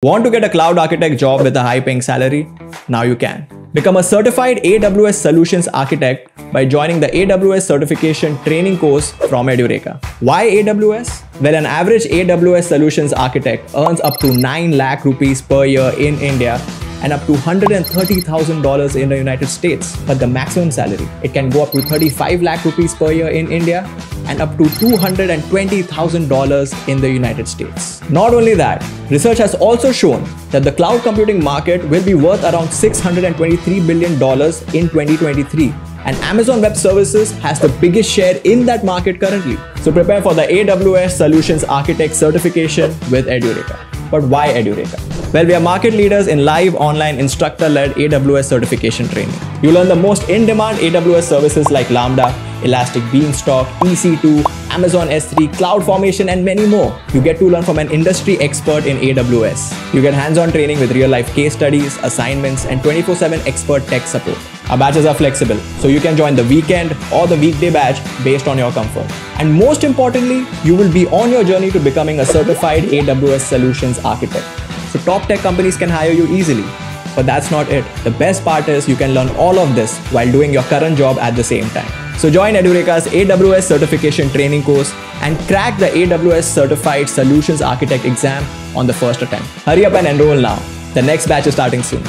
Want to get a cloud architect job with a high paying salary? Now you can. Become a certified AWS Solutions Architect by joining the AWS Certification Training course from Edureka. Why AWS? Well, an average AWS Solutions Architect earns up to 9 lakh rupees per year in India and up to $130,000 in the United States. But the maximum salary, it can go up to 35 lakh rupees per year in India and up to $220,000 in the United States. Not only that, research has also shown that the cloud computing market will be worth around $623 billion in 2023 and Amazon Web Services has the biggest share in that market currently. So prepare for the AWS Solutions Architect certification with Edureka. But why Edureka? Well, we are market leaders in live online instructor-led AWS certification training. You learn the most in-demand AWS services like Lambda, Elastic Beanstalk, EC2, Amazon S3, CloudFormation, and many more. You get to learn from an industry expert in AWS. You get hands-on training with real-life case studies, assignments, and 24-7 expert tech support. Our batches are flexible, so you can join the weekend or the weekday batch based on your comfort. And most importantly, you will be on your journey to becoming a certified AWS solutions architect. So top tech companies can hire you easily. But that's not it. The best part is you can learn all of this while doing your current job at the same time. So join Edureka's AWS certification training course and crack the AWS Certified Solutions Architect exam on the first attempt. Hurry up and enroll now. The next batch is starting soon.